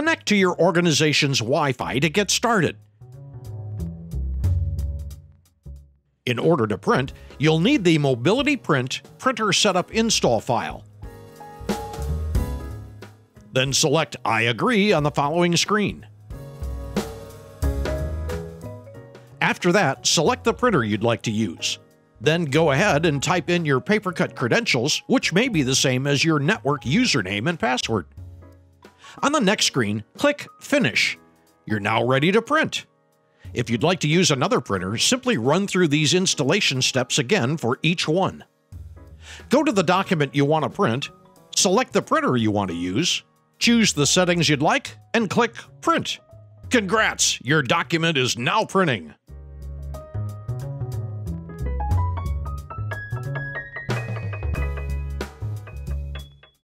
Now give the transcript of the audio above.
connect to your organization's Wi Fi to get started. In order to print, you'll need the Mobility Print Printer Setup install file. Then select I agree on the following screen. After that, select the printer you'd like to use. Then go ahead and type in your PaperCut credentials, which may be the same as your network username and password. On the next screen, click Finish. You're now ready to print. If you'd like to use another printer, simply run through these installation steps again for each one. Go to the document you want to print, select the printer you want to use, choose the settings you'd like, and click Print. Congrats! Your document is now printing.